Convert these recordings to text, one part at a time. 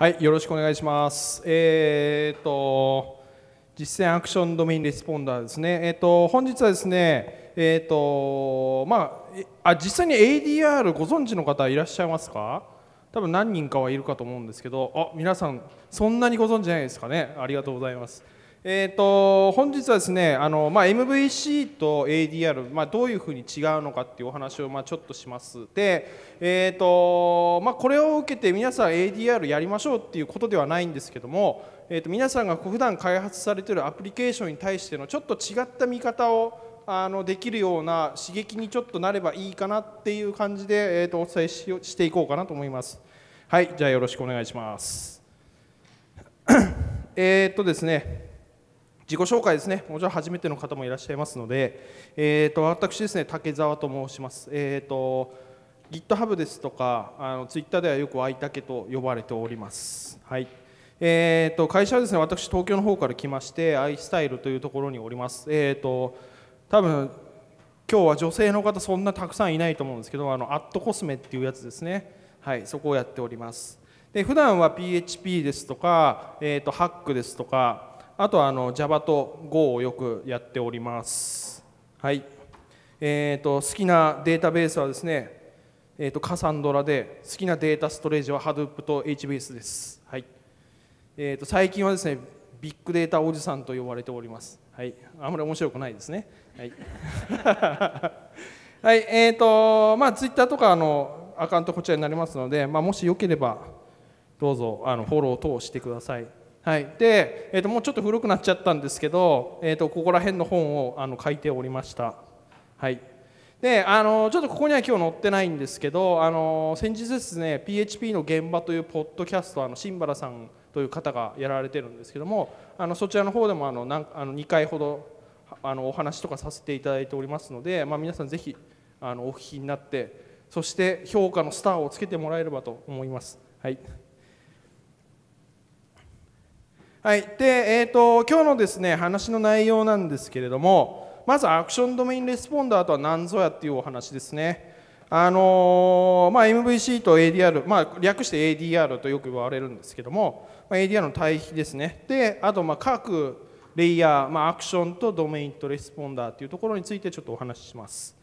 はい、よろしくお願いします。えー、と実践アクションドメインレスポンダーですね。えー、と本日はですね、えー、とまああ実際に ADR ご存知の方いらっしゃいますか？多分何人かはいるかと思うんですけど、あ皆さんそんなにご存知ないですかね？ありがとうございます。えー、と本日はですねあの、まあ、MVC と ADR、まあ、どういうふうに違うのかっていうお話を、まあ、ちょっとします。で、えーとまあ、これを受けて皆さん ADR やりましょうっていうことではないんですけども、えー、と皆さんが普段開発されているアプリケーションに対してのちょっと違った見方をあのできるような刺激にちょっとなればいいかなっていう感じで、えー、とお伝えししていこうかなと思います。はいじゃあよろしくお願いします。えっとですね自己紹介ですね、もちろん初めての方もいらっしゃいますので、えーと、私ですね、竹澤と申します。えーと、GitHub ですとか、あの Twitter ではよく愛竹と呼ばれております。はいえーと、会社はですね、私、東京の方から来まして、アイスタイルというところにおります。えーと、多分今日は女性の方、そんなたくさんいないと思うんですけど、あのアットコスメっていうやつですね、はい、そこをやっております。で普段は PHP ですとか、えーと、ハックですとか、あとはあの Java と Go をよくやっております。はい。えっ、ー、と好きなデータベースはですね、えっ、ー、とカサンドラで好きなデータストレージは Hadoop と HBase です。はい。えっ、ー、と最近はですね、ビッグデータおじさんと呼ばれております。はい。あんまり面白くないですね。はい。はい。えっ、とまあ Twitter とかのアカウントこちらになりますので、まあもしよければどうぞあのフォロー等してください。はい、で、えー、ともうちょっと古くなっちゃったんですけど、えー、とここら辺の本をあの書いておりました。はい、であのちょっとここには今日載ってないんですけどあの先日ですね PHP の現場というポッドキャストあの新原さんという方がやられてるんですけどもあのそちらの方でもあのなんあの2回ほどあのお話とかさせていただいておりますので、まあ、皆さんぜひあのお聞きになってそして評価のスターをつけてもらえればと思います。はいはい。でえーと、今日のですね話の内容なんですけれどもまずアクションドメインレスポンダーとは何ぞやっていうお話ですね。あのー、まあ、MVC と ADR、まあ、略して ADR とよく言われるんですけども、まあ、ADR の対比ですね。であとま各レイヤー、まあ、アクションとドメインとレスポンダーというところについてちょっとお話しします。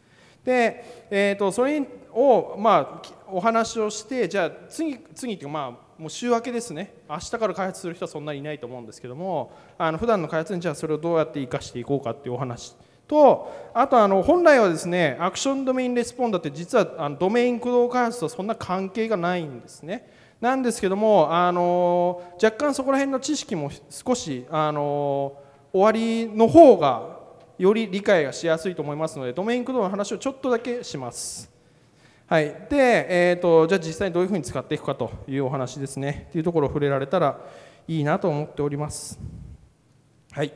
で、えー、とそれを、まあ、お話をしてじゃあ次次っていうかまあもう週明けですね。明日から開発する人はそんなにいないと思うんですけどもあの普段の開発にじゃあそれをどうやって生かしていこうかっていうお話とあとあの本来はですねアクションドメインレスポンダーって実はあのドメイン駆動開発とはそんな関係がないんですね。なんですけどもあの若干そこら辺の知識も少しあのおありの方がより理解がしやすいと思いますのでドメイン駆動の話をちょっとだけします。はい、で、えーと、じゃあ実際にどういうふうに使っていくかというお話ですねというところを触れられたらいいなと思っております。はい、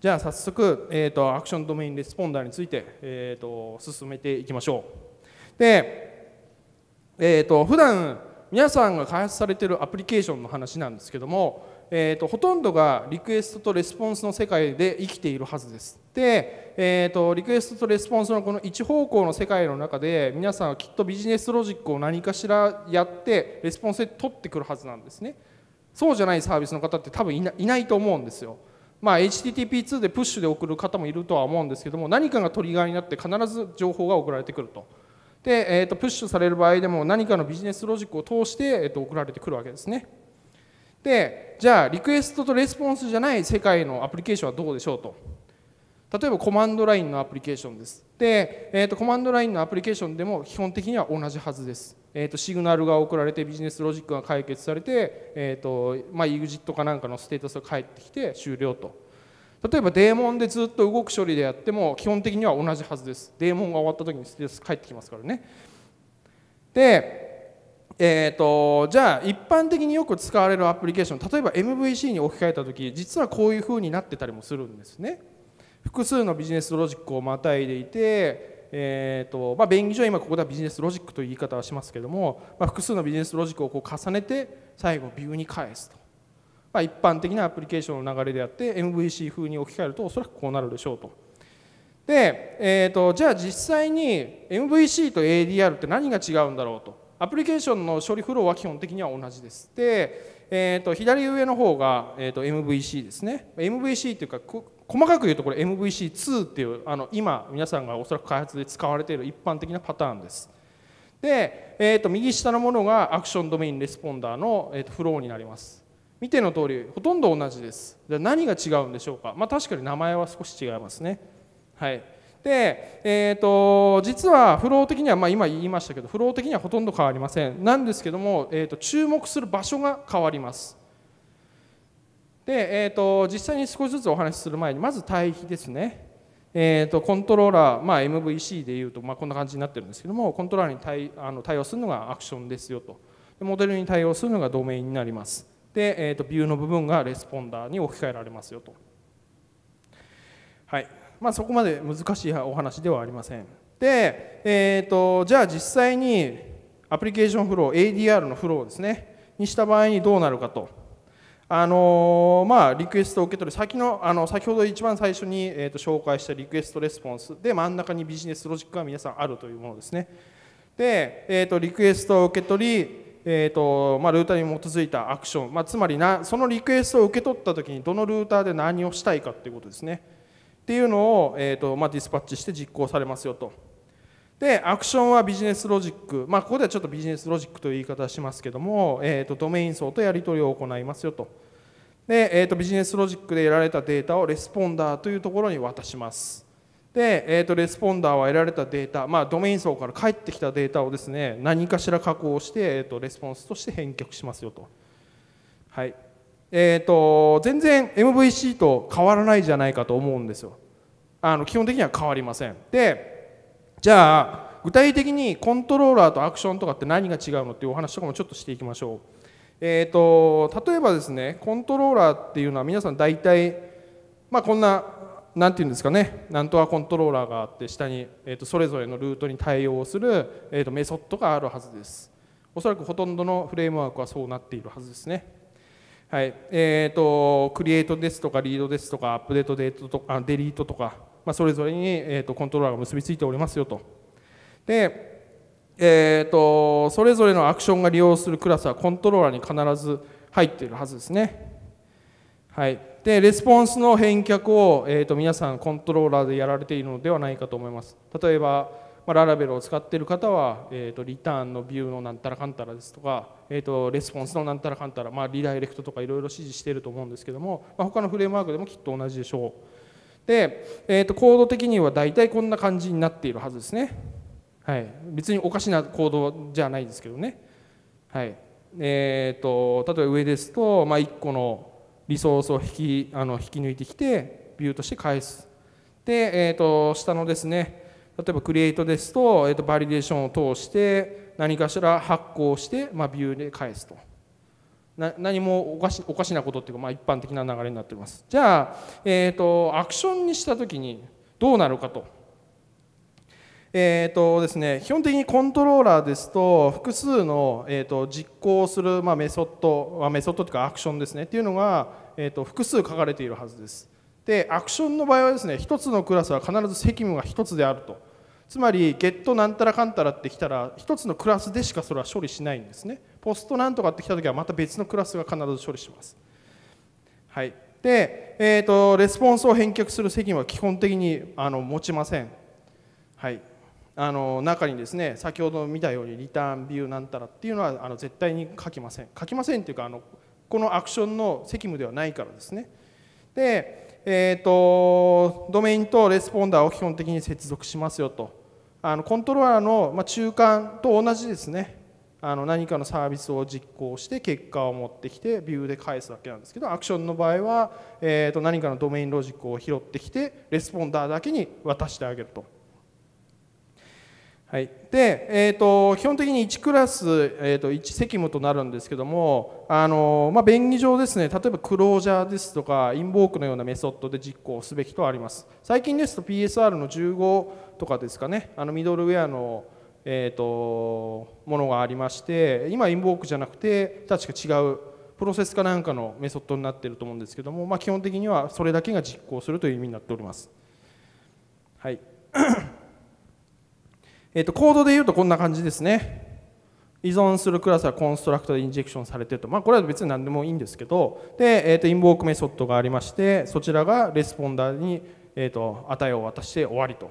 じゃあ早速、えーと、アクションドメインレスポンダーについて、えーと、進めていきましょう。で、えー、と普段皆さんが開発されているアプリケーションの話なんですけども、えー、とほとんどがリクエストとレスポンスの世界で生きているはずです。で、えー、とリクエストとレスポンスのこの一方向の世界の中で皆さんはきっとビジネスロジックを何かしらやってレスポンスで取ってくるはずなんですね。そうじゃないサービスの方って多分いないないと思うんですよ。まあ、HTTP2 でプッシュで送る方もいるとは思うんですけども何かがトリガーになって必ず情報が送られてくると。で、えー、とプッシュされる場合でも何かのビジネスロジックを通して、えー、と送られてくるわけですね。でじゃあリクエストとレスポンスじゃない世界のアプリケーションはどうでしょうと。例えばコマンドラインのアプリケーションです。で、えー、とコマンドラインのアプリケーションでも基本的には同じはずです。えー、とシグナルが送られてビジネスロジックが解決されて、えーとまあ、EXIT かなんかのステータスが返ってきて終了と。例えばデーモンでずっと動く処理でやっても基本的には同じはずです。デーモンが終わった時にステータス返ってきますからね。で、えー、とじゃあ一般的によく使われるアプリケーション例えば MVC に置き換えた時実はこういうふうになってたりもするんですね。複数のビジネスロジックをまたいでいて、えーとまあ、便宜上今ここではビジネスロジックという言い方はしますけども、まあ、複数のビジネスロジックをこう重ねて最後ビューに返すと、まあ、一般的なアプリケーションの流れであって MVC 風に置き換えるとおそらくこうなるでしょうと。で、えーと、じゃあ実際に MVC と ADR って何が違うんだろうとアプリケーションの処理フローは基本的には同じです。で、えー、と左上の方が、えー、と MVC ですね。MVC というか、細かく言うとこれ MVC2 っていうあの今皆さんがおそらく開発で使われている一般的なパターンです。で、えー、と右下のものがアクションドメインレスポンダーの、えー、とフローになります。見ての通りほとんど同じです。じゃ何が違うんでしょうか。まあ確かに名前は少し違いますね。はい。で、えーと、実はフロー的には、まあ、今言いましたけどフロー的にはほとんど変わりませんなんですけども、えーと、注目する場所が変わりますで、えーと、実際に少しずつお話しする前にまず対比ですね。えー、とコントローラー、まあ、MVC でいうと、まあ、こんな感じになってるんですけどもコントローラーに対あの対応するのがアクションですよと。モデルに対応するのがドメインになります。で、えー、とビューの部分がレスポンダーに置き換えられますよと。はい。まあ、そこまで難しいお話ではありません。で、えーと、じゃあ実際にアプリケーションフロー ADR のフローですね。にした場合にどうなるかと。あのまあ、リクエストを受け取る先のあの先ほど一番最初に、えーと、紹介したリクエストレスポンスで真ん中にビジネスロジックが皆さんあるというものですね。で、えーと、リクエストを受け取りえーとまあ、ルーターに基づいたアクション、まあ、つまりなそのリクエストを受け取ったときにどのルーターで何をしたいかということですね。っていうのを、えーとまあ、ディスパッチして実行されますよと。で、アクションはビジネスロジック、まあ、ここではちょっとビジネスロジックという言い方をしますけども、えーと、ドメイン層とやり取りを行いますよと。で、えーと、ビジネスロジックで得られたデータをレスポンダーというところに渡します。で、えーと、レスポンダーは得られたデータ、まあ、ドメイン層から返ってきたデータをですね何かしら加工して、えーとレスポンスとして返却しますよと。はいえーと、全然 MVC と変わらないじゃないかと思うんですよあの基本的には変わりませんでじゃあ具体的にコントローラーとアクションとかって何が違うのっていうお話とかもちょっとしていきましょう。えーと、例えばですねコントローラーっていうのは皆さん大体まあこんな何て言うんですかねなんとかコントローラーがあって下に、えー、とそれぞれのルートに対応する、えー、とメソッドがあるはずです。おそらくほとんどのフレームワークはそうなっているはずですね。はい。えーと、クリエイトですとかリードですとかアップデートデートとかデリートとか、まあ、それぞれに、えーと、コントローラーが結びついておりますよと。で、えーと、それぞれのアクションが利用するクラスはコントローラーに必ず入っているはずですね。はい、でレスポンスの返却を、えー、と皆さんコントローラーでやられているのではないかと思います。例えばまあ、ララベルを使っている方は、えーと、リターンのビューのなんたらかんたらですとか、えーと、レスポンスのなんたらかんたら、まあ、リダイレクトとかいろいろ指示していると思うんですけども、まあ、他のフレームワークでもきっと同じでしょう。で、えーと、コード的には大体こんな感じになっているはずですね、はい、別におかしなコードじゃないですけどね、はい。えー、と例えば上ですと、まあ、1個のリソースを引きあの引き抜いてきてビューとして返す。で、えー、と下のですね例えばクリエイトですと,、えー、とバリデーションを通して何かしら発行して、まあ、ビューで返すと。何もおかしおかしなことっていうか、まあ、一般的な流れになっています。じゃあ、えーと、アクションにした時にどうなるかと。えーとですね、基本的にコントローラーですと複数の、えーと、実行する、まあ、メソッド、まあ、メソッドというかアクションですね。っていうのが、えーと複数書かれているはずです。でアクションの場合はですね1つのクラスは必ず責務が1つであると。つまりゲットなんたらかんたらってきたら1つのクラスでしかそれは処理しないんですね。ポストなんとかってきた時はまた別のクラスが必ず処理します。はい。で、えーと、レスポンスを返却する責務は基本的にあの持ちません。はい。あの中にですね先ほど見たように return view なんたらっていうのはあの絶対に書きません。書きませんっていうかあのこのアクションの責務ではないからですね。でえーと、ドメインとレスポンダーを基本的に接続しますよと。あのコントローラーの、ま、中間と同じですね。あの何かのサービスを実行して結果を持ってきてビューで返すわけなんですけどアクションの場合は、えーと何かのドメインロジックを拾ってきてレスポンダーだけに渡してあげると。はい、で、えーと、基本的に1クラス、えーと、1責務となるんですけどもあの、まあ、便宜上ですね例えばクロージャーですとかインボークのようなメソッドで実行すべきとあります。最近ですと PSR の15とかですかねあのミドルウェアの、えーと、ものがありまして今インボークじゃなくて確か違うプロセスかなんかのメソッドになっていると思うんですけども、まあ、基本的にはそれだけが実行するという意味になっております。はい。えー、とコードで言うとこんな感じですね。依存するクラスはコンストラクトでインジェクションされてると、まあ、これは別に何でもいいんですけどで、えー、と invoke メソッドがありましてそちらがレスポンダーに、えー、と値を渡して終わりと、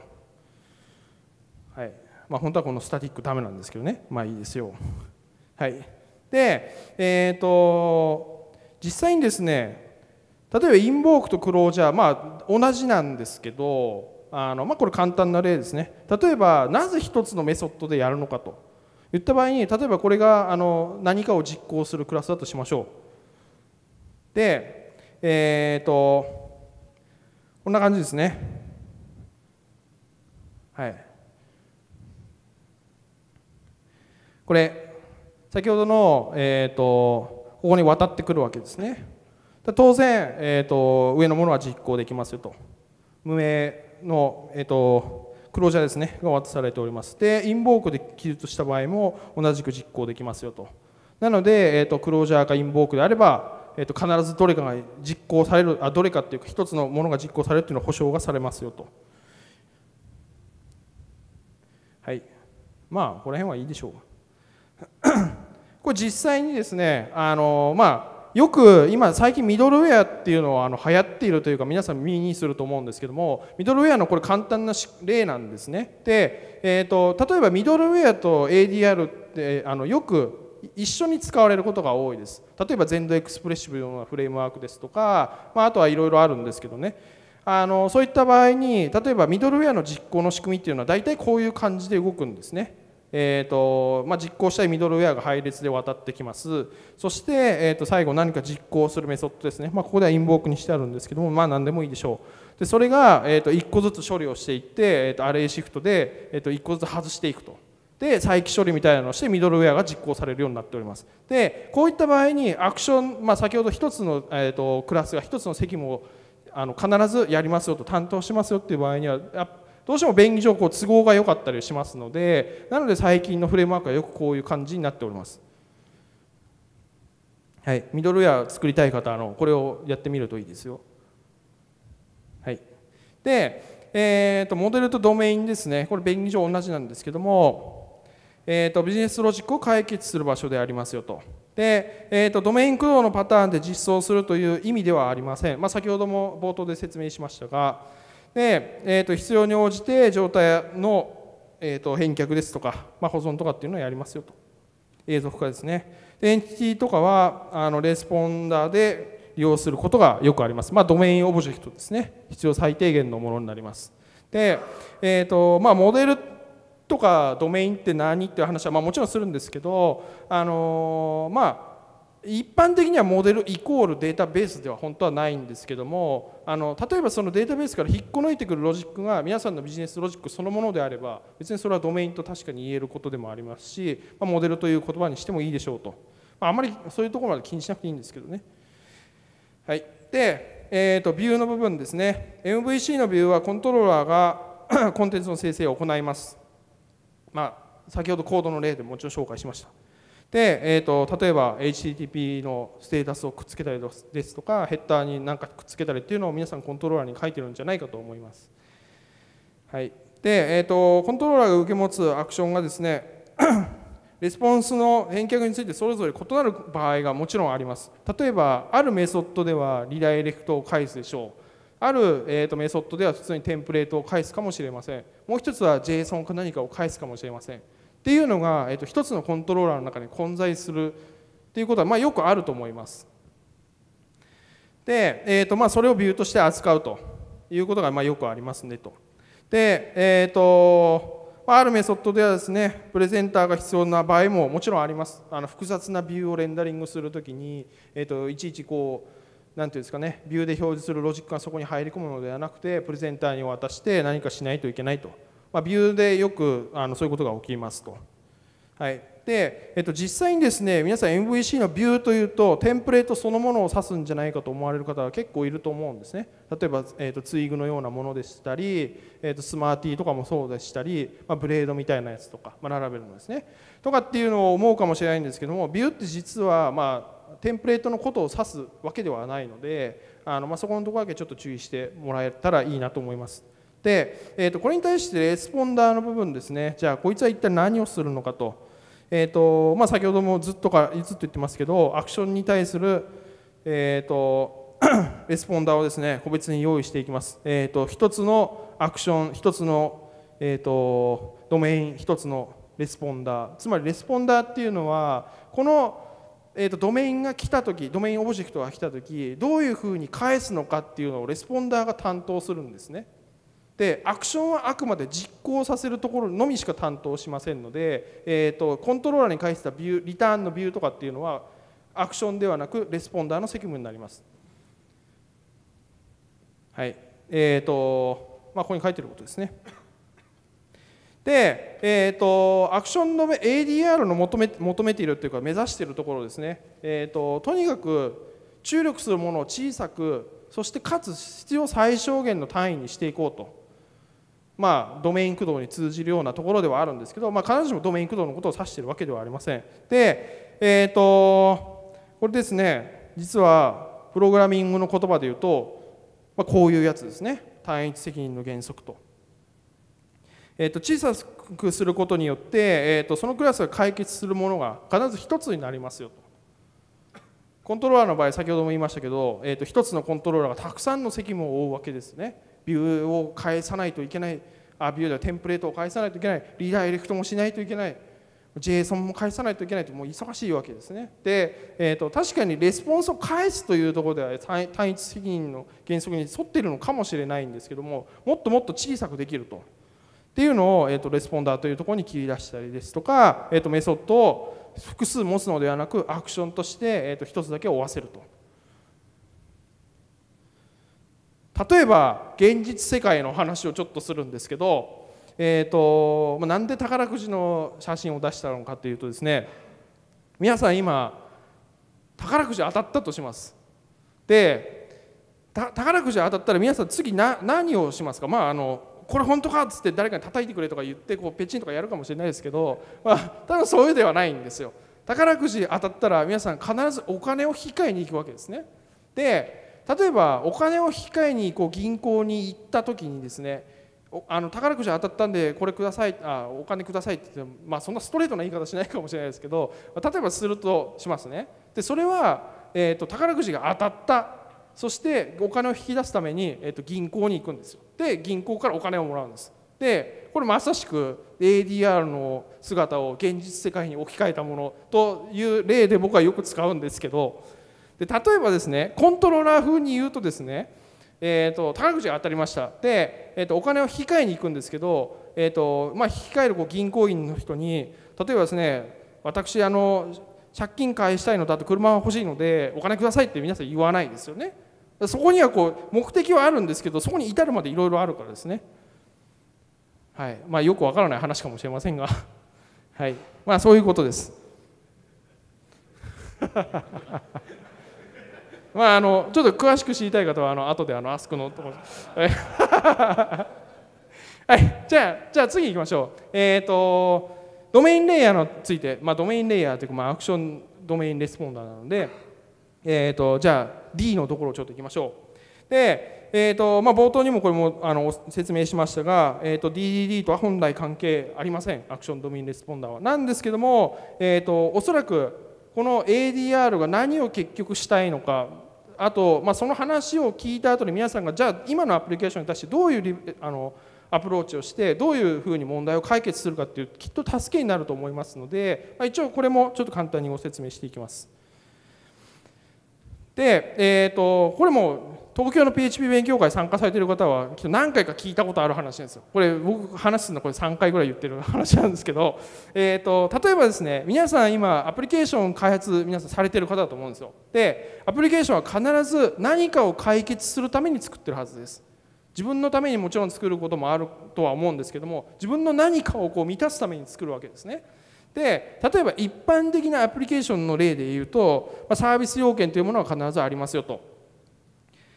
はい。まあ、本当はこのスタティックダメなんですけどね。まあいいですよ。はい。でえっ、ー、と実際にですね例えばインボークとクロージャーまあ同じなんですけどあの、まあ、これ簡単な例ですね。例えばなぜ一つのメソッドでやるのかと。言った場合に例えばこれがあの何かを実行するクラスだとしましょう。でえっ、ー、とこんな感じですね。はい。これ先ほどの、えーと、ここに渡ってくるわけですね。当然、えーと、上のものは実行できますよと。無名の、えーとクロージャーですねが渡されております。でインボークで記述した場合も同じく実行できますよと。なので、えーと、クロージャーかインボークであれば、えーと、必ずどれかが実行されるあどれかっていうか一つのものが実行されるっていうのは保証がされますよと。はい。まあこの辺はいいでしょう。これ実際にですねあのまあよく今最近ミドルウェアっていうのはあの流行っているというか皆さん耳にすると思うんですけどもミドルウェアのこれ簡単な例なんですね。で、えーと、例えばミドルウェアと ADR ってあのよく一緒に使われることが多いです。例えば全土エクスプレッシブなフレームワークですとか、まあ、あとはいろいろあるんですけどね。あのそういった場合に例えばミドルウェアの実行の仕組みっていうのは大体こういう感じで動くんですね。えーとまあ、実行したいミドルウェアが配列で渡ってきます。そして、えー、と最後何か実行するメソッドですね、まあ、ここではインボークにしてあるんですけどもまあ何でもいいでしょう。でそれが、えー、と1個ずつ処理をしていって、えー、とアレイシフトで、えー、と1個ずつ外していくと。で再帰処理みたいなのをしてミドルウェアが実行されるようになっております。でこういった場合にアクション、まあ、先ほど1つの、えー、とクラスが1つの責務をあの必ずやりますよと担当しますよっていう場合にはどうしても便宜上こう都合が良かったりしますのでなので最近のフレームワークはよくこういう感じになっております。はい、ミドルウェア作りたい方のこれをやってみるといいですよ。はい、で、えーと、モデルとドメインですねこれ便宜上同じなんですけども、えーと、ビジネスロジックを解決する場所でありますよと。で、えーと、とドメイン駆動のパターンで実装するという意味ではありません、まあ、先ほども冒頭で説明しましたが、で、えー、と必要に応じて状態の、えー、と返却ですとか、まあ、保存とかっていうのをやりますよと。永続化ですね。でエンティティとかはあのレスポンダーで利用することがよくあります、まあ、ドメインオブジェクトですね。必要最低限のものになります。で、えーとまあ、モデルとかドメインって何っていう話は、まあ、もちろんするんですけど、あのー、まあ一般的にはモデルイコールデータベースでは本当はないんですけどもあの例えばそのデータベースから引っこ抜いてくるロジックが皆さんのビジネスロジックそのものであれば別にそれはドメインと確かに言えることでもありますし、まあ、モデルという言葉にしてもいいでしょうと、まあ、あまりそういうところまで気にしなくていいんですけどね。はい、で、えーと、ビューの部分ですね MVC のビューはコントローラーが コンテンツの生成を行います。まあ、先ほどコードの例でもちろん紹介しました。で、えーと、例えば HTTP のステータスをくっつけたりですとかヘッダーに何かくっつけたりっていうのを皆さんコントローラーに書いてるんじゃないかと思います。はい、で、えーと、コントローラーが受け持つアクションがですね レスポンスの返却についてそれぞれ異なる場合がもちろんあります。例えばあるメソッドではリダイレクトを返すでしょう。ある、えーとメソッドでは普通にテンプレートを返すかもしれません。もう一つは JSON か何かを返すかもしれません。っていうのが、えー、と一つのコントローラーの中に混在するっていうことは、まあ、よくあると思います。で、えーとまあ、それをビューとして扱うということが、まあ、よくありますねと。で、えーとまあるメソッドではですねプレゼンターが必要な場合ももちろんありますあの複雑なビューをレンダリングするときに、えーと、いちいちこうなんていうんですかねビューで表示するロジックがそこに入り込むのではなくてプレゼンターに渡して何かしないといけないとまあ、ビューでよくあのそういうことが起きますと。はい。でえっと、実際にですね皆さん MVC のビューというとテンプレートそのものを指すんじゃないかと思われる方は結構いると思うんですね。例えば、えっと、ツイグのようなものでしたり、えっと、スマーティーとかもそうでしたり、まあ、ブレードみたいなやつとか、まあ、並べるのですね。とかっていうのを思うかもしれないんですけどもビューって実は、まあ、テンプレートのことを指すわけではないのであの、まあ、そこのところだけちょっと注意してもらえたらいいなと思います。で、えー、とこれに対してレスポンダーの部分ですね。じゃあこいつは一体何をするのかと,、えーとまあ、先ほどもずっとかずっと言ってますけどアクションに対する、えーと、レスポンダーをですね個別に用意していきます、えーと、一つのアクション一つの、えーと、ドメイン一つのレスポンダー。つまりレスポンダーっていうのはこの、えー、とドメインが来た時ドメインオブジェクトが来た時どういうふうに返すのかっていうのをレスポンダーが担当するんですね。でアクションはあくまで実行させるところのみしか担当しませんので、えーと、コントローラーに返したビューリターンのビューとかっていうのはアクションではなくレスポンダーの責務になります。はいえーとまあ、ここに書いてることですね。で、えーと、アクションの ADR の求め求めているというか目指しているところですね、えーととにかく注力するものを小さくそしてかつ必要最小限の単位にしていこうとまあ、ドメイン駆動に通じるようなところではあるんですけど、まあ、必ずしもドメイン駆動のことを指しているわけではありません。で、えーと、これですね実はプログラミングの言葉で言うと、まあ、こういうやつですね単一責任の原則と。えー、と小さくすることによって、えー、とそのクラスが解決するものが必ず一つになりますよと。コントローラーの場合先ほども言いましたけど、えー、と一つのコントローラーがたくさんの責務を負うわけですね。ビューを返さないといけないあビューではテンプレートを返さないといけないリダイレクトもしないといけない JSON も返さないといけないともう忙しいわけですね。で、えーと、確かにレスポンスを返すというところでは単一責任の原則に沿っているのかもしれないんですけどももっともっと小さくできると。っていうのを、えーと、レスポンダーというところに切り出したりですとか、えーと、メソッドを複数持つのではなくアクションとして、えー、と一つだけ追わせると。例えば現実世界の話をちょっとするんですけど、えーとまあ、なんで宝くじの写真を出したのかというとですね皆さん今宝くじ当たったとします。で宝くじ当たったら皆さん次な何をしますか？まああのこれ本当かっつって誰かに叩いてくれとか言ってこうペチンとかやるかもしれないですけど、まあ、ただそういうではないんですよ。宝くじ当たったら皆さん必ずお金を引き換えに行くわけですね。で例えばお金を引き換えにこう銀行に行った時にですねあの宝くじ当たったんでこれくださいあお金くださいって言ってまあそんなストレートな言い方しないかもしれないですけど例えばするとしますね。でそれは、えーと、宝くじが当たった。そしてお金を引き出すために、えーと、銀行に行くんですよ。で銀行からお金をもらうんです。でこれまさしく ADR の姿を現実世界に置き換えたものという例で僕はよく使うんですけどで例えばですねコントローラー風に言うとですね、えーと、宝くじが当たりました。で、えーと、お金を引き換えに行くんですけど、えーとまあ、引き換えるこう銀行員の人に例えばですね私あの借金返したいのだと車が欲しいのでお金くださいって皆さん言わないですよね。そこにはこう目的はあるんですけどそこに至るまでいろいろあるからですね。はい。まあよくわからない話かもしれませんが。はい。まあそういうことです。まあ、あのちょっと詳しく知りたい方はあの後であのアスクのところ。はい。じゃあじゃあ次行きましょう。えっ、ー、とドメインレイヤーについて、まあ、ドメインレイヤーというか、まあ、アクションドメインレスポンダーなので、えーと、じゃあ D のところをちょっと行きましょう。で、えーとまあ、冒頭にもこれもあの説明しましたが、えーと、DDD とは本来関係ありません。アクションドメインレスポンダーは。なんですけども、えー、とおそらくこの ADR が何を結局したいのかあと、まあ、その話を聞いた後に皆さんがじゃあ今のアプリケーションに対してどういうあのアプローチをしてどういうふうに問題を解決するかっていうきっと助けになると思いますので、まあ、一応これもちょっと簡単にご説明していきます。で、えーと、これも東京の PHP 勉強会参加されてる方は何回か聞いたことある話なんですよ。これ僕話すのこれ3回ぐらい言ってる話なんですけど、えーと、例えばですね皆さん今アプリケーション開発皆さんされてる方だと思うんですよ。でアプリケーションは必ず何かを解決するために作ってるはずです。自分のためにもちろん作ることもあるとは思うんですけども自分の何かをこう満たすために作るわけですね。で例えば一般的なアプリケーションの例で言うと、まあ、サービス要件というものは必ずありますよと。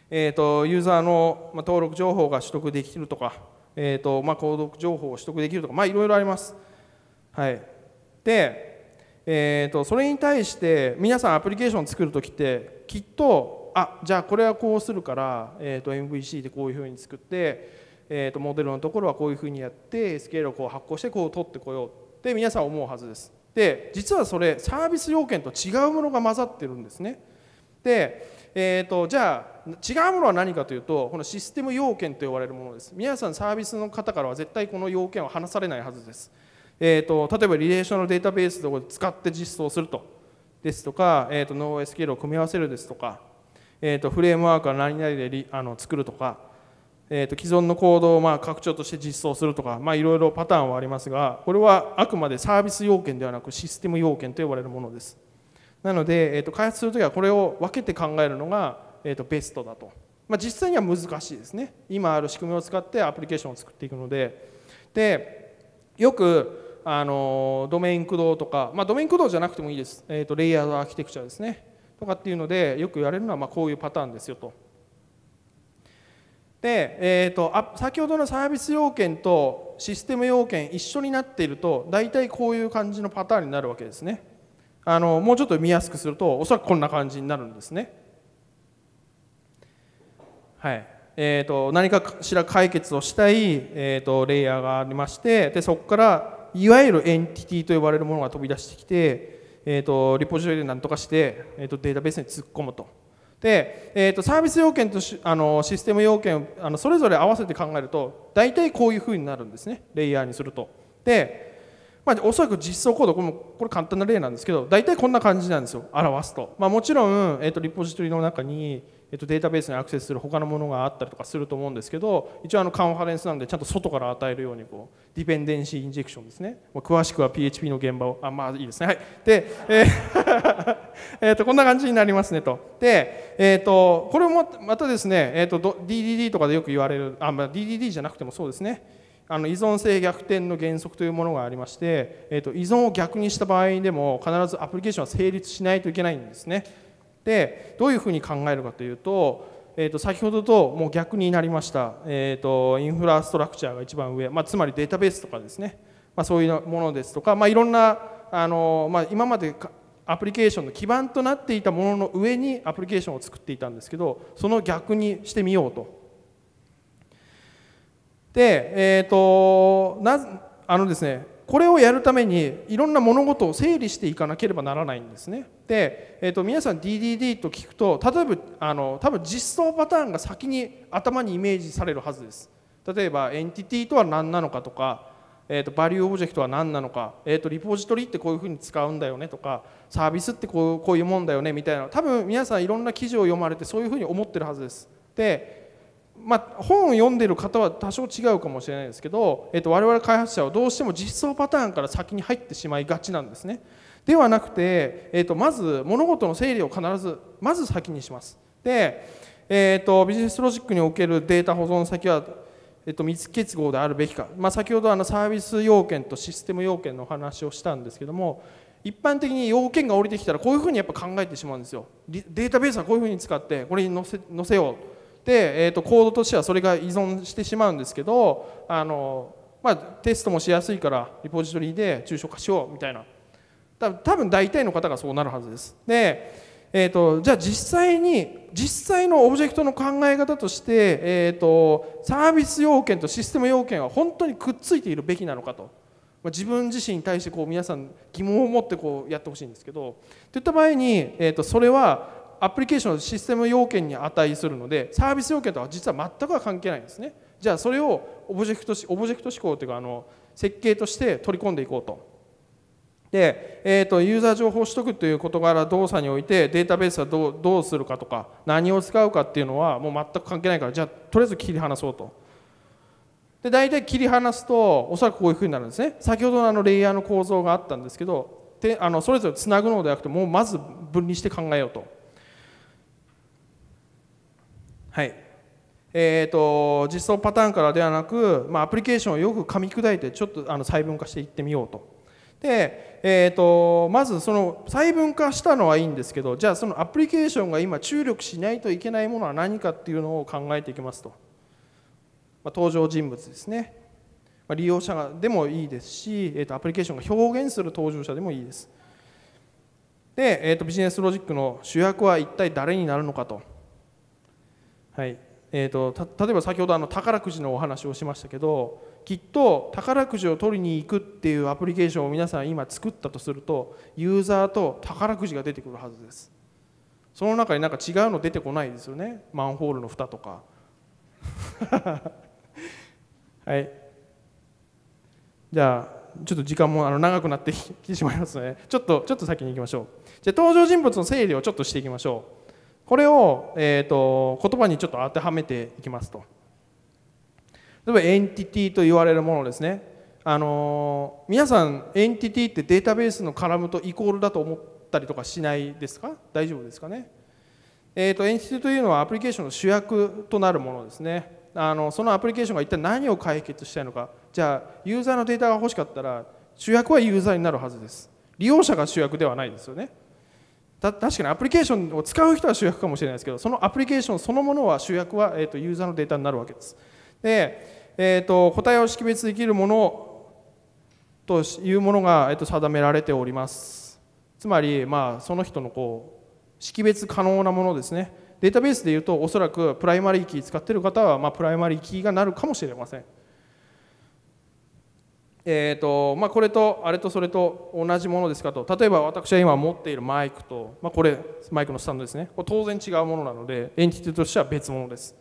えーと、ユーザーの登録情報が取得できるとか、えーとまあ、購読情報を取得できるとか、まあ、いろいろあります。はい、で、えーと、それに対して皆さんアプリケーションを作る時ってきっとあじゃあこれはこうするから、えー、と MVC でこういうふうに作って、えー、とモデルのところはこういうふうにやって SQL をこう発行してこう取ってこようって皆さん思うはずです。で実はそれサービス要件と違うものが混ざってるんですねで、えーと、じゃあ違うものは何かというとこのシステム要件と呼ばれるものです。皆さんサービスの方からは絶対この要件は話されないはずです、えーと、例えばリレーショナルデータベースを使って実装すると。ですとか、えーと、ノー NoSQL を組み合わせるですとか、えー、とフレームワークは何々であの作るとか。えー、と既存のコードをまあ拡張として実装するとか、まあ、いろいろパターンはありますがこれはあくまでサービス要件ではなくシステム要件と呼ばれるものです。なので、えー、と開発するときはこれを分けて考えるのが、えー、とベストだと、まあ、実際には難しいですね。今ある仕組みを使ってアプリケーションを作っていくので。でよくあのドメイン駆動とか、まあ、ドメイン駆動じゃなくてもいいです、えー、とレイヤードアーキテクチャですね。とかっていうのでよく言われるのはまあこういうパターンですよと。で、えーと、あ先ほどのサービス要件とシステム要件一緒になっていると大体こういう感じのパターンになるわけですね。あのもうちょっと見やすくするとおそらくこんな感じになるんですね。はい。えーと、何かしら解決をしたい、えーと、レイヤーがありましてでそこからいわゆるエンティティと呼ばれるものが飛び出してきて、えー、とリポジトリで何とかして、えー、とデータベースに突っ込むと。で、えー、とサービス要件とあのシステム要件をあのそれぞれ合わせて考えると大体こういうふうになるんですね。レイヤーにすると。で、まあ、おそらく実装コードこれもこれ簡単な例なんですけど大体こんな感じなんですよ表すと。まあ、もちろん、えー、とリポジトリの中にえっと、データベースにアクセスする他のものがあったりとかすると思うんですけど一応あのカンファレンスなんでちゃんと外から与えるようにこうディペンデンシーインジェクションですね。まあ詳しくは PHP の現場をあまあいいですね。はい。で、えー えとこんな感じになりますねと。で、えーと、これもまたですね、えーと、DDD とかでよく言われるあ、まあ、DDD じゃなくてもそうですね。あの依存性逆転の原則というものがありまして、えーと依存を逆にした場合でも必ずアプリケーションは成立しないといけないんですねでどういうふうに考えるかというと,、えー、と先ほどともう逆になりました、えー、とインフラストラクチャーが一番上、まあ、つまりデータベースとかですね、まあ、そういうものですとか、まあ、いろんなあの、まあ、今までアプリケーションの基盤となっていたものの上にアプリケーションを作っていたんですけどその逆にしてみようと。で、えーと、なあのですねこれをやるためにいろんな物事を整理していかなければならないんですね。で、えーと、皆さん DDD と聞くと例えばあの多分実装パターンが先に頭にイメージされるはずです。例えばエンティティとは何なのかとか、えーと、バリューオブジェクトは何なのか、えーと、リポジトリってこういうふうに使うんだよねとかサービスってこうこういうもんだよねみたいな多分皆さんいろんな記事を読まれてそういうふうに思ってるはずです。でまあ、本を読んでる方は多少違うかもしれないですけど、えー、と我々開発者はどうしても実装パターンから先に入ってしまいがちなんですね。ではなくて、えー、とまず物事の整理を必ずまず先にします。で、えー、とビジネスロジックにおけるデータ保存先は、えー、と密結合であるべきか、まあ、先ほどあのサービス要件とシステム要件のお話をしたんですけども一般的に要件が降りてきたらこういうふうにやっぱ考えてしまうんですよ。データベースはこういうふうに使ってこれに載せ載せよう。で、えーと、コードとしてはそれが依存してしまうんですけどあの、まあ、テストもしやすいからリポジトリで抽象化しようみたいな多分大体の方がそうなるはずです。でえーと、じゃあ実際に実際のオブジェクトの考え方として、えーと、サービス要件とシステム要件は本当にくっついているべきなのかと、まあ、自分自身に対してこう皆さん疑問を持ってこうやってほしいんですけどといった場合に、えー、とそれはアプリケーションのシステム要件に値するのでサービス要件とは実は全くは関係ないんですね。じゃあそれをオブジェクトオブジェクト指向というかあの設計として取り込んでいこうと。で、えーと、ユーザー情報取得という事柄動作においてデータベースはどうどうするかとか何を使うかっていうのはもう全く関係ないからじゃあとりあえず切り離そうと。で大体切り離すとおそらくこういうふうになるんですね。先ほどのあのレイヤーの構造があったんですけどであのそれぞれつなぐのではなくてもうまず分離して考えようと。はいえーと、実装パターンからではなく、まあ、アプリケーションをよく噛み砕いてちょっとあの細分化していってみようと。で、えーと、まずその細分化したのはいいんですけどじゃあそのアプリケーションが今注力しないといけないものは何かっていうのを考えていきますと、まあ、登場人物ですね、まあ、利用者でもいいですし、えーと、アプリケーションが表現する登場者でもいいですで、えー、とビジネスロジックの主役は一体誰になるのかと。はい。えーと、例えば先ほどあの宝くじのお話をしましたけどきっと宝くじを取りに行くっていうアプリケーションを皆さん今作ったとするとユーザーと宝くじが出てくるはずです。その中になんか違うの出てこないですよね。マンホールの蓋とか。はい。じゃあちょっと時間もあの長くなってきてしまいますのでちょっとちょっと先に行きましょう。じゃ登場人物の整理をちょっとしていきましょう。これを、えーと、言葉にちょっと当てはめていきますと。例えばエンティティと言われるものですね。あのー、皆さんエンティティってデータベースのカラムとイコールだと思ったりとかしないですか？大丈夫ですかね？えーと、エンティティというのはアプリケーションの主役となるものですね。あのそのアプリケーションが一体何を解決したいのか。じゃあユーザーのデータが欲しかったら主役はユーザーになるはずです。利用者が主役ではないですよね。確かにアプリケーションを使う人は主役かもしれないですけどそのアプリケーションそのものは主役は、えーと、ユーザーのデータになるわけです。で、えーと、個体を識別できるものというものが、えーと、定められております。つまり、まあ、その人のこう識別可能なものですね。データベースでいうとおそらくプライマリーキー使ってる方は、まあ、プライマリーキーがなるかもしれません。えーとまあ、これとあれとそれと同じものですかと。例えば私は今持っているマイクと、まあ、これマイクのスタンドですね。これ当然違うものなのでエンティティとしては別物です。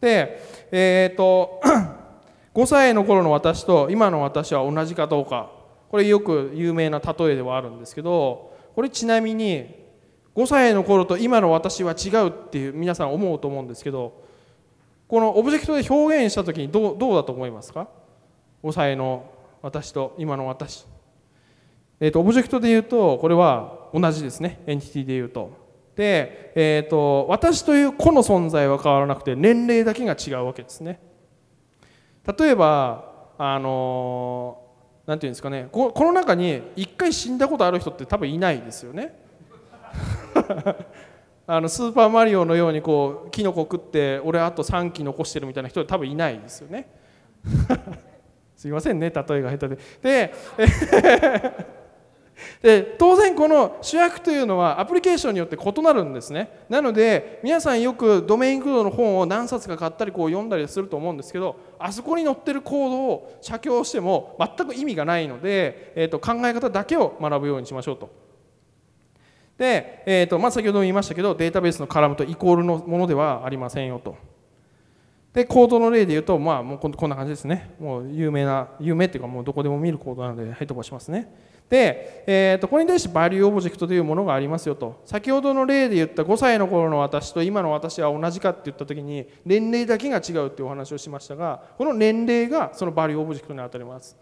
で、えーと、5歳の頃の私と今の私は同じかどうか。これよく有名な例えではあるんですけどこれちなみに5歳の頃と今の私は違うっていう皆さん思うと思うんですけどこのオブジェクトで表現した時にどうどうだと思いますか？5歳の私と今の私、えーと、オブジェクトで言うとこれは同じですね。エンティティで言うと。で、えーと、私という個の存在は変わらなくて年齢だけが違うわけですね。例えばあのなんていうんですかね。この中に1回死んだことある人って多分いないですよね。あのスーパーマリオのようにこうキノコ食って俺あと3機残してるみたいな人は多分いないですよね。すいませんね例えが下手で。で で当然この主役というのはアプリケーションによって異なるんですね。なので皆さんよくドメインコードの本を何冊か買ったりこう読んだりすると思うんですけどあそこに載ってるコードを写経しても全く意味がないので、えー、と考え方だけを学ぶようにしましょうと。で、えーとまあ、先ほども言いましたけどデータベースのカラムとイコールのものではありませんよと。でコードの例で言うとまあもうこんな感じですね。もう有名な有名っていうかもうどこでも見るコードなのではい飛ばしますね。で、えー、とこれに対してバリューオブジェクトというものがありますよと。先ほどの例で言った5歳の頃の私と今の私は同じかって言った時に年齢だけが違うっていうお話をしましたがこの年齢がそのバリューオブジェクトに当たります。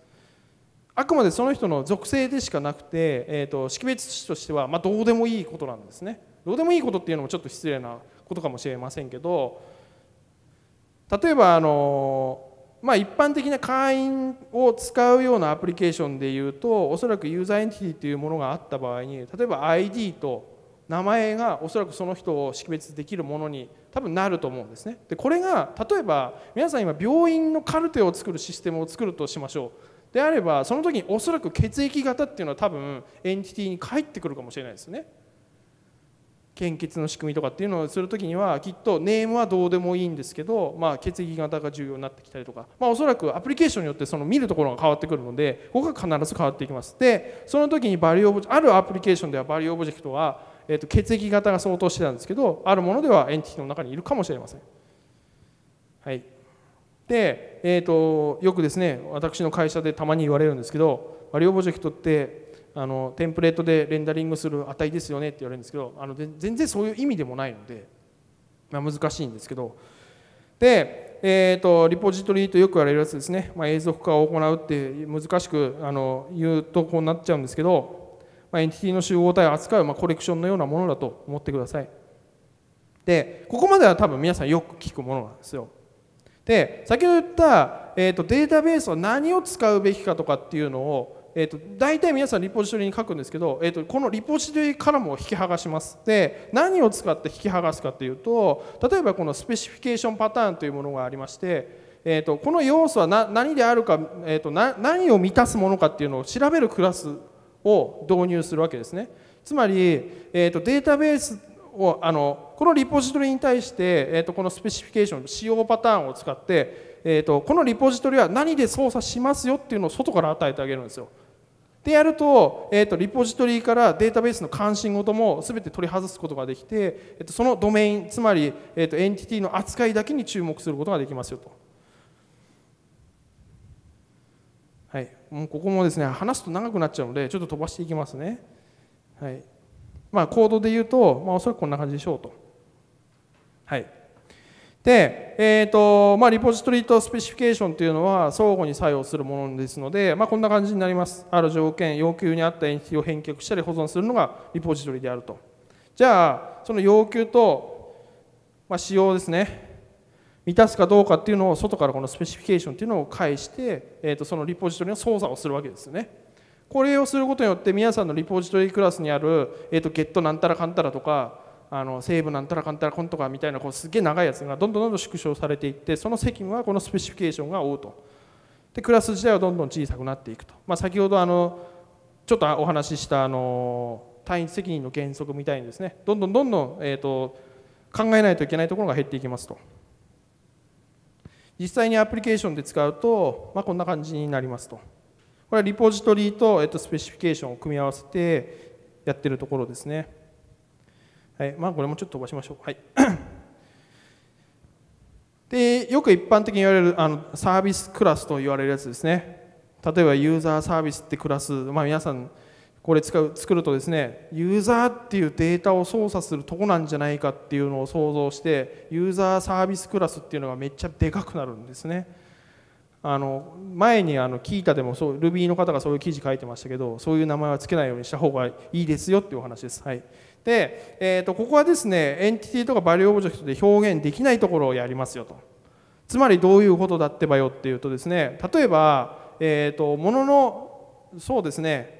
あくまでその人の属性でしかなくて、えー、と識別値としては、まあ、どうでもいいことなんですね。どうでもいいことっていうのもちょっと失礼なことかもしれませんけど例えばあの、まあ、一般的な会員を使うようなアプリケーションでいうとおそらくユーザーエンティティというものがあった場合に例えば ID と名前がおそらくその人を識別できるものに多分なると思うんですね。でこれが例えば皆さん今病院のカルテを作るシステムを作るとしましょう。であればその時におそらく血液型っていうのは多分エンティティに返ってくるかもしれないですね。献血の仕組みとかっていうのをする時にはきっとネームはどうでもいいんですけど、まあ、血液型が重要になってきたりとか、まあ、おそらくアプリケーションによってその見るところが変わってくるのでここが必ず変わっていきます。でその時にバリオブあるアプリケーションではバリューオブジェクトは、えー、と血液型が相当してたんですけどあるものではエンティティの中にいるかもしれません。はい。で、えーと、よくですね私の会社でたまに言われるんですけどバリューオブジェクトってあのテンプレートでレンダリングする値ですよねって言われるんですけどあの全然そういう意味でもないので、まあ、難しいんですけど。で、えーと、リポジトリとよく言われるやつですね、まあ、永続化を行うって難しくあの言うとこうなっちゃうんですけど、まあ、エンティティの集合体を扱う、まあ、コレクションのようなものだと思ってください。でここまでは多分皆さんよく聞くものなんですよ。で先ほど言った、えーとデータベースは何を使うべきかとかっていうのをえーと、大体皆さんリポジトリに書くんですけど、えーと、このリポジトリカラムを引き剥がしますで何を使って引き剥がすかというと例えばこのスペシフィケーションパターンというものがありまして、えーと、この要素は何であるか、えー、と何を満たすものかっていうのを調べるクラスを導入するわけですねつまり、えー、とデータベースをあのこのリポジトリに対して、えー、とこのスペシフィケーション仕様パターンを使って、えー、とこのリポジトリは何で操作しますよっていうのを外から与えてあげるんですよ。でやると,、えー、とリポジトリからデータベースの関心事も全て取り外すことができて、えー、とそのドメインつまり、えー、とエンティティの扱いだけに注目することができますよと。はい、もうここもですね話すと長くなっちゃうのでちょっと飛ばしていきますね。はいまあ、コードで言うと、まあ、おそらくこんな感じでしょうと。はい、で、えーとまあ、リポジトリとスペシフィケーションというのは相互に作用するものですので、まあ、こんな感じになります。ある条件、要求に合ったエンティティを返却したり保存するのがリポジトリであると。じゃあ、その要求と、まあ、仕様ですね。満たすかどうかっていうのを外からこのスペシフィケーションっていうのを介して、えー、とそのリポジトリの操作をするわけですよね。これをすることによって皆さんのリポジトリクラスにある、えー、とゲットなんたらかんたらとかあのセーブなんたらかんたらこんとかみたいなこうすげえ長いやつがどんどんどんどん縮小されていってその責務はこのスペシフィケーションが負うと。でクラス自体はどんどん小さくなっていくと、まあ、先ほどあのちょっとお話ししたあの単一責任の原則みたいにですねどんどんどんどん、えーと、考えないといけないところが減っていきますと。実際にアプリケーションで使うと、まあ、こんな感じになりますと。これはリポジトリと、えーとスペシフィケーションを組み合わせてやってるところですね。はいまあ、これもちょっと飛ばしましょう。はい でよく一般的に言われるあのサービスクラスと言われるやつですね。例えばユーザーサービスってクラス、まあ、皆さんこれ使う作るとですねユーザーっていうデータを操作するとこなんじゃないかっていうのを想像してユーザーサービスクラスっていうのがめっちゃでかくなるんですね。あの前にあの聞いたでもそう Ruby の方がそういう記事書いてましたけどそういう名前は付けないようにした方がいいですよっていうお話です。はいで、えー、とここはですねエンティティとかバリューオブジェクトで表現できないところをやりますよと。つまりどういうことだってばよっていうとですね例えば、えー、ともののそうですね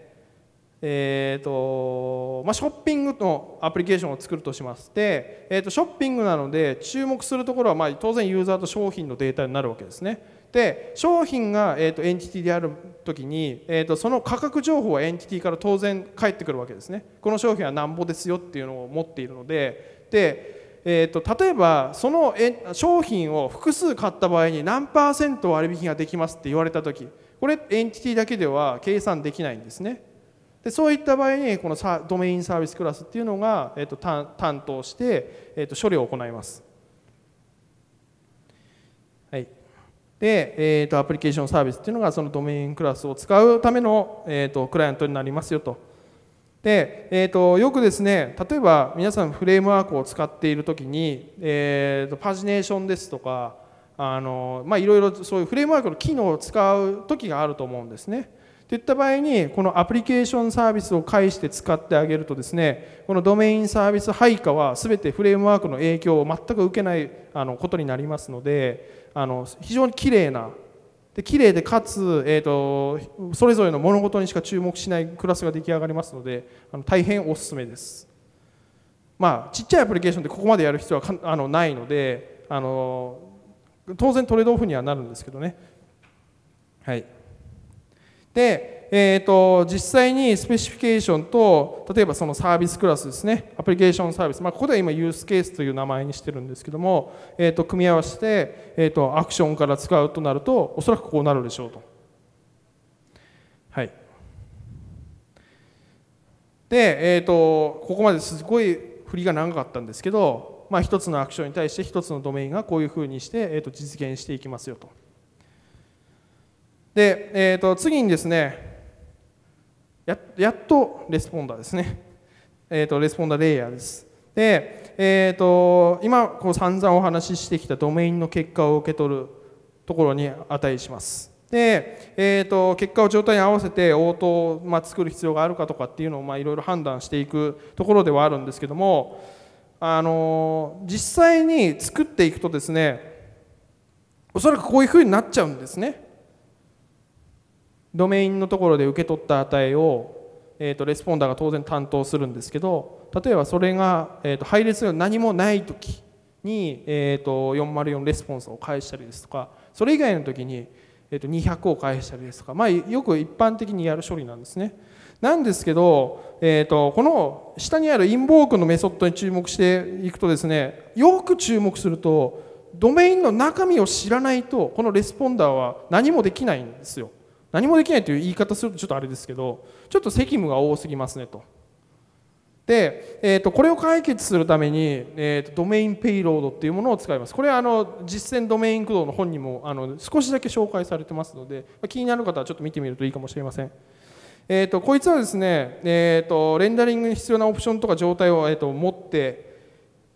えーとまあ、ショッピングのアプリケーションを作るとしますで、えー、とショッピングなので注目するところはまあ当然ユーザーと商品のデータになるわけですね。で商品が、えー、とエンティティである時に、えー、とその価格情報はエンティティから当然返ってくるわけですね。この商品はなんぼですよっていうのを持っているので。で、えー、と例えばその商品を複数買った場合に何パーセント割引ができますって言われた時これエンティティだけでは計算できないんですね。でそういった場合にこのドメインサービスクラスっていうのが、えー、と担当して、えー、と処理を行います。はい。で、えーと、アプリケーションサービスっていうのがそのドメインクラスを使うための、えーと、クライアントになりますよと。で、えーと、よくですね例えば皆さんフレームワークを使っている時に、えー、とパジネーションですとかあの、まあ、いろいろそういうフレームワークの機能を使う時があると思うんですね。といった場合にこのアプリケーションサービスを介して使ってあげるとですねこのドメインサービス配下は全てフレームワークの影響を全く受けないあのことになりますのであの非常に綺麗なで綺麗でかつ、えーと、それぞれの物事にしか注目しないクラスが出来上がりますのであの大変おすすめです。まあ、ちっちゃいアプリケーションでここまでやる必要はあのないのであの当然トレードオフにはなるんですけどね。はいで、えーと、実際にスペシフィケーションと例えばそのサービスクラスですねアプリケーションサービス、まあ、ここでは今ユースケースという名前にしてるんですけども、えーと、組み合わせて、えーと、アクションから使うとなるとおそらくこうなるでしょうと。はいで、えー、とここまですごい振りが長かったんですけど、まあ、1つのアクションに対して1つのドメインがこういうふうにして、えー、と実現していきますよと。で、えー、と次にですねややっとレスポンダーですね、えー、とレスポンダーレイヤーです。で、えー、と今こう散々お話ししてきたドメインの結果を受け取るところに値します。で、えー、と結果を状態に合わせて応答を、まあ、作る必要があるかとかっていうのをまあいろいろ判断していくところではあるんですけどもあの実際に作っていくとですねおそらくこういうふうになっちゃうんですね。ドメインのところで受け取った値を、えー、とレスポンダーが当然担当するんですけど例えばそれが、えー、と配列が何もない時に、えー、と404レスポンスを返したりですとかそれ以外の時に、えー、と200を返したりですとか、まあ、よく一般的にやる処理なんですね。なんですけど、えーと、この下にあるインボークのメソッドに注目していくとですねよく注目するとドメインの中身を知らないとこのレスポンダーは何もできないんですよ。何もできないという言い方するとちょっとあれですけどちょっと責務が多すぎますねと。で、えーと、これを解決するために、えーと、ドメインペイロードっていうものを使います。これはあの実践ドメイン駆動の本にもあの少しだけ紹介されてますので気になる方はちょっと見てみるといいかもしれません。えーと、こいつはですね、えーと、レンダリングに必要なオプションとか状態を、えーと、持って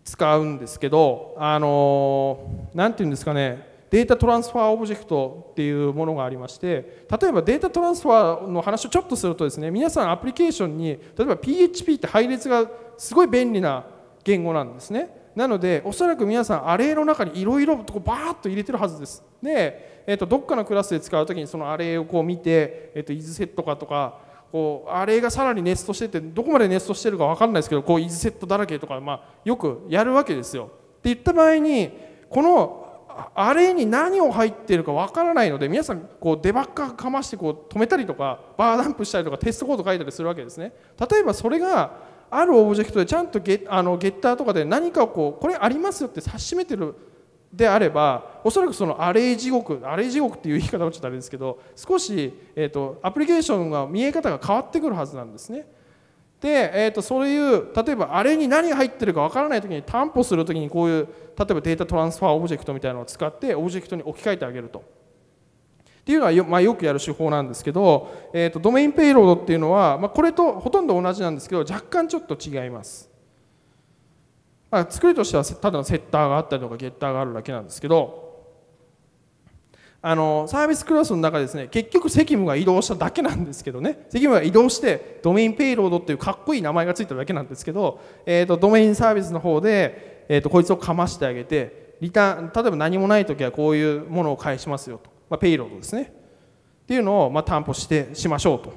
使うんですけど、あのー、なんていうんですかね、データトランスファーオブジェクトっていうものがありまして例えばデータトランスファーの話をちょっとするとですね皆さんアプリケーションに例えば PHP って配列がすごい便利な言語なんですねなのでおそらく皆さんアレイの中にいろいろバーッと入れてるはずですで、えーと、どっかのクラスで使う時にそのアレイをこう見て、えーと、イズセットかとかこうアレがさらにネストしててどこまでネストしてるか分かんないですけどこうイズセットだらけとか、まあ、よくやるわけですよ。って言った場合にこのあれに何を入ってるかわからないので皆さんこうデバッカーかましてこう止めたりとかバーダンプしたりとかテストコード書いたりするわけですね。例えばそれがあるオブジェクトでちゃんとゲ、あのゲッターとかで何かをこうこれありますよって指し示めてるであればおそらくそのアレイ地獄アレイ地獄っていう言い方はちょっとあれですけど少し、えーと、アプリケーションが見え方が変わってくるはずなんですね。で、えーと、そういう例えばあれに何が入ってるかわからない時に担保する時にこういう例えばデータトランスファーオブジェクトみたいなのを使ってオブジェクトに置き換えてあげると。っていうのはよ,、まあ、よくやる手法なんですけど、えーと、ドメインペイロードっていうのは、まあ、これとほとんど同じなんですけど若干ちょっと違います。まあ、作りとしてはただのセッターがあったりとかゲッターがあるだけなんですけどあのサービスクラスの中でですね結局責務が移動しただけなんですけどね。責務が移動してドメインペイロードっていうかっこいい名前が付いただけなんですけど、えーと、ドメインサービスの方で、えーと、こいつをかましてあげてリターン例えば何もない時はこういうものを返しますよと、まあ、ペイロードですね。っていうのをまあ担保してしましょうと。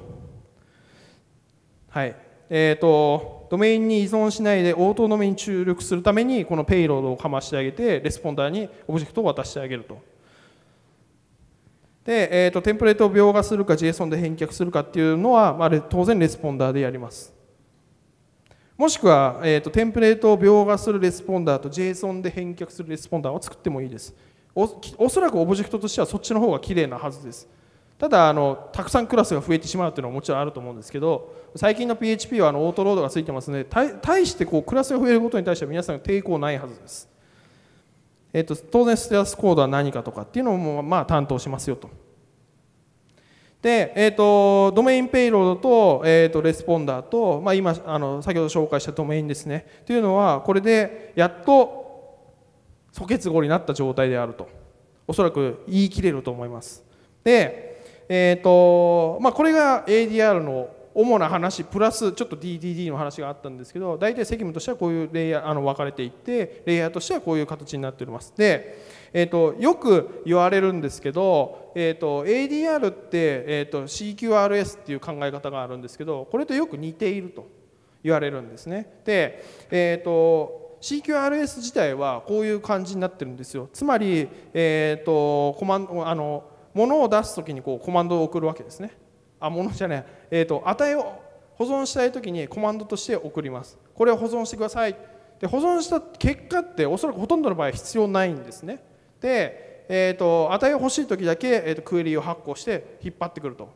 はい。えーと、ドメインに依存しないでオートドメに注力するためにこのペイロードをかましてあげてレスポンダーにオブジェクトを渡してあげると。で、えーと、テンプレートを描画するか JSON で返却するかっていうのは、まあ、当然レスポンダーでやります。もしくは、えーと、テンプレートを描画するレスポンダーと JSON で返却するレスポンダーを作ってもいいです。おおそらくオブジェクトとしてはそっちの方が綺麗なはずです。ただあのたくさんクラスが増えてしまうというのはもちろんあると思うんですけど最近の PHP はあのオートロードがついてますので大してこうクラスが増えることに対しては皆さん抵抗ないはずです。えーと、当然ステータスコードは何かとかっていうのもまあ担当しますよと。で、えーと、ドメインペイロードと,、えーと、レスポンダーと、まあ、今あの先ほど紹介したドメインですねというのはこれでやっと疎結合になった状態であるとおそらく言い切れると思います。で、えーとまあ、これが ADR の主な話プラスちょっと DDD の話があったんですけど大体責務としてはこういうレイヤーあの分かれていってレイヤーとしてはこういう形になっております。で、えーと、よく言われるんですけど、えーと、ADR って、えーと、CQRS っていう考え方があるんですけどこれとよく似ていると言われるんですね。で、えー、と CQRS 自体はこういう感じになってるんですよ。つまり、えー、とコマンあのものを出す時にこうコマンドを送るわけですね。あものじゃない、えーと、値を保存したい時にコマンドとして送ります。これを保存してください。で保存した結果っておそらくほとんどの場合必要ないんですね。で、えーと、値を欲しい時だけ、えーと、クエリを発行して引っ張ってくると。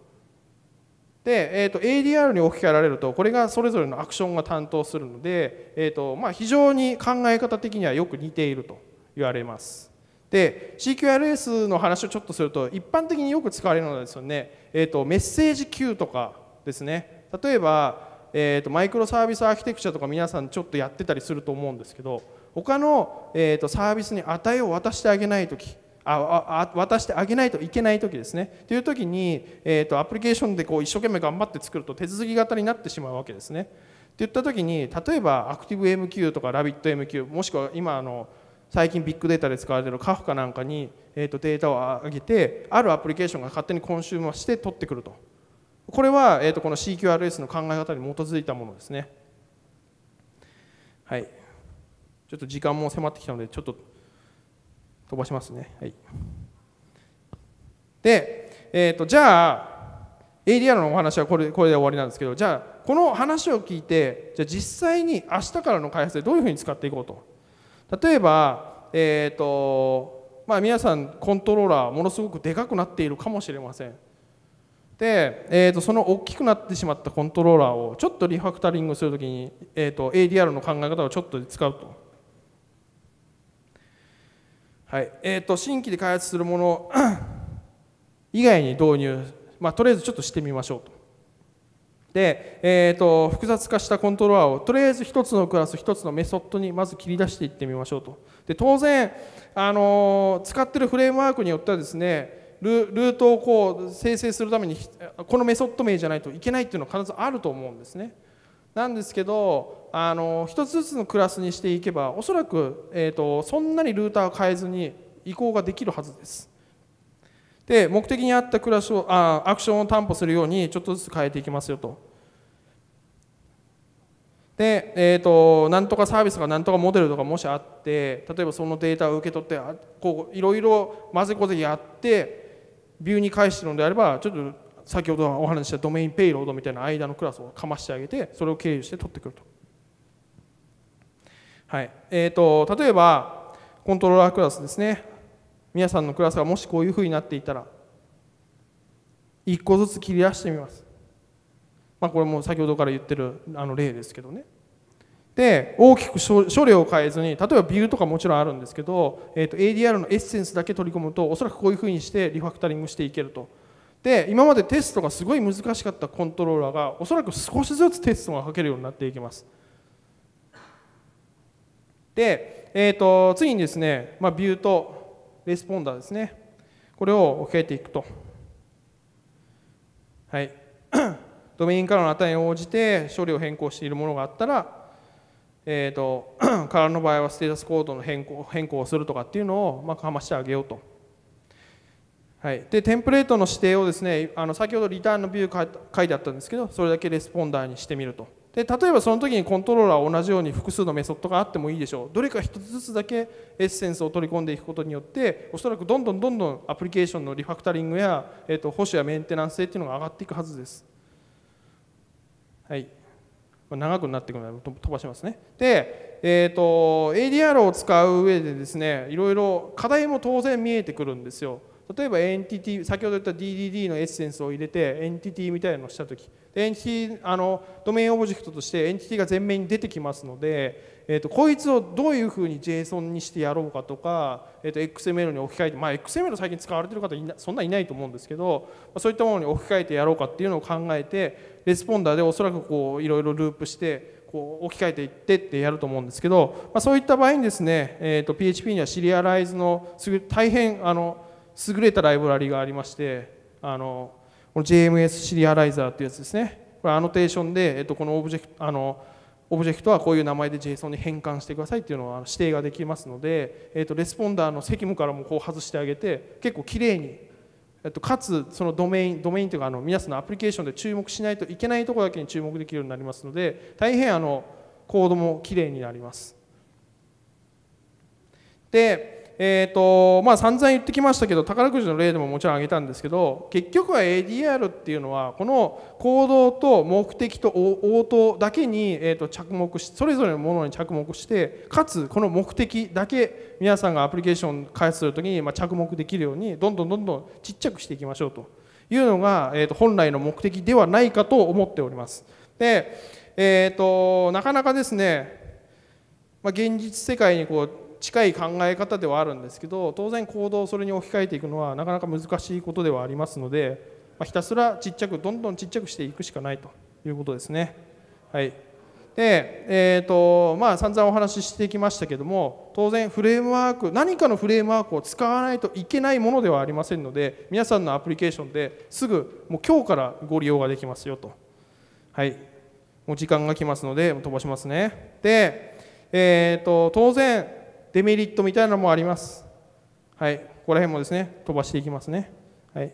で、えー、と ADR に置き換えられるとこれがそれぞれのアクションが担当するので、えーとまあ、非常に考え方的にはよく似ていると言われます。で CQRS の話をちょっとすると一般的によく使われるのはですよね、えーと、メッセージ Q とかですね例えば、えーと、マイクロサービスアーキテクチャとか皆さんちょっとやってたりすると思うんですけど他の、えーと、サービスに値を渡してあげない時ああ渡してあげないといけない時ですねという時に、えー、とアプリケーションでこう一生懸命頑張って作ると手続き型になってしまうわけですね。って言った時に例えばアクティブ MQ とかラビット MQ もしくは今あの最近ビッグデータで使われているカフカなんかに、えー、とデータを上げてあるアプリケーションが勝手にコンシュームして取ってくると。これは、えー、とこの CQRS の考え方に基づいたものですね。はい。ちょっと時間も迫ってきたのでちょっと飛ばしますね。はい。で、えー、とじゃあ ADR のお話はこれこれで終わりなんですけどじゃあこの話を聞いてじゃあ実際に明日からの開発でどういうふうに使っていこうと。例えば、えーとまあ、皆さんコントローラーものすごくでかくなっているかもしれませんで、えーと、その大きくなってしまったコントローラーをちょっとリファクタリングするときに、えーと、ADR の考え方をちょっと使うと。はいえーと、新規で開発するもの 以外に導入、まあ、とりあえずちょっとしてみましょうと。で、えー、と複雑化したコントローラーをとりあえず1つのクラス1つのメソッドにまず切り出していってみましょうと。で当然、あの使ってるフレームワークによってはですねルートをこう生成するためにこのメソッド名じゃないといけないっていうのは必ずあると思うんですね。なんですけどあの一つずつのクラスにしていけばおそらく、えーと、そんなにルーターを変えずに移行ができるはずです。で目的に合ったクラスをあアクションを担保するようにちょっとずつ変えていきますよと。で、えーと、なんとかサービスとかなんとかモデルとかもしあって例えばそのデータを受け取ってあこういろいろ混ぜこぜやってビューに返してるのであればちょっと先ほどお話ししたドメインペイロードみたいな間のクラスをかましてあげてそれを経由して取ってくると。はいえーと、例えばコントローラークラスですね皆さんのクラスがもしこういうふうになっていたら1個ずつ切り出してみます。まあ、これも先ほどから言ってるあの例ですけどね。で大きく処理を変えずに例えばビューとかもちろんあるんですけど、えー、と ADR のエッセンスだけ取り込むとおそらくこういうふうにしてリファクタリングしていけるとで今までテストがすごい難しかったコントローラーがおそらく少しずつテストが書けるようになっていきますで、えー、と次にですね、まあ、ビューとレスポンダーですね。これを置き換えていくと。はい。ドメインからの値に応じて処理を変更しているものがあったらえーと、空の場合はステータスコードの変更変更をするとかっていうのを、まあ、かましてあげようと。はい、でテンプレートの指定をですねあの先ほどリターンのビュー書いてあったんですけどそれだけレスポンダーにしてみると。で例えばその時にコントローラーは同じように複数のメソッドがあってもいいでしょうどれか一つずつだけエッセンスを取り込んでいくことによっておそらくどんどんどんどんアプリケーションのリファクタリングや、えーと保守やメンテナンス性っていうのが上がっていくはずです。はい長くなっていくので飛ばしますね。で、えーと、ADR を使う上でですねいろいろ課題も当然見えてくるんですよ。例えばエンティティ先ほど言った DDD のエッセンスを入れてエンティティみたいなのをした時エンティあのドメインオブジェクトとしてエンティティが前面に出てきますので、えーと、こいつをどういうふうに JSON にしてやろうかとか、えーと、XML に置き換えて、まあ、XML 最近使われてる方いなそんないないと思うんですけど、まあ、そういったものに置き換えてやろうかっていうのを考えてレスポンダーでおそらくこういろいろループしてこう置き換えていってってやると思うんですけど、まあ、そういった場合にですね、えーと、PHP にはシリアライズの大変あの優れたライブラリがありましてあのこの JMS シリアライザーっていうやつですねこれアノテーションで、えっと、このオブジェクトあのオブジェクトはこういう名前で JSON に変換してくださいっていうのは指定ができますので、えっと、レスポンダーの責務からもこう外してあげて結構きれいに、えっと、かつそのドメインドメインというかあの皆さんのアプリケーションで注目しないといけないところだけに注目できるようになりますので大変あのコードもきれいになります。でえーとまあ、散々言ってきましたけど宝くじの例でももちろん挙げたんですけど結局は ADR っていうのはこの行動と目的と応答だけに、えー、と着目しそれぞれのものに着目してかつこの目的だけ皆さんがアプリケーション開発するときに、まあ、着目できるようにどんどんどんどんちっちゃくしていきましょうというのが、えー、と本来の目的ではないかと思っております。でえーと、なかなかですね、まあ、現実世界にこう近い考え方ではあるんですけど当然行動をそれに置き換えていくのはなかなか難しいことではありますので、まあ、ひたすらちっちゃくどんどんちっちゃくしていくしかないということですね。はいでえーとまあ、散々お話ししてきましたけども当然フレームワーク何かのフレームワークを使わないといけないものではありませんので皆さんのアプリケーションですぐもう今日からご利用ができますよと。はいもう時間が来ますので飛ばしますね。で、えーと当然デメリットみたいなのもあります。はい、ここら辺もですね、飛ばしていきますね。はい。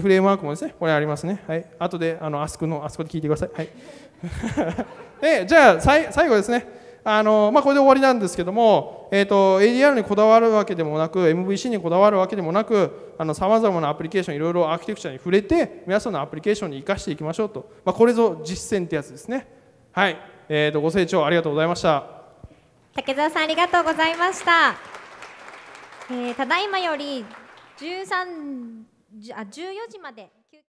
フレームワークもですね、これありますね。はい。後で、あの、あそこの、あそこで聞いてください。はい。で、じゃあ、最後ですね。あのまあ、これで終わりなんですけども、えーと、ADR にこだわるわけでもなく MVC にこだわるわけでもなくさまざまなアプリケーションいろいろアーキテクチャに触れて皆さんのアプリケーションに生かしていきましょうと、まあ、これぞ実践ってやつですねはい、えーと、ご清聴ありがとうございました竹澤さんありがとうございました、えー、ただいまより13あ14時まで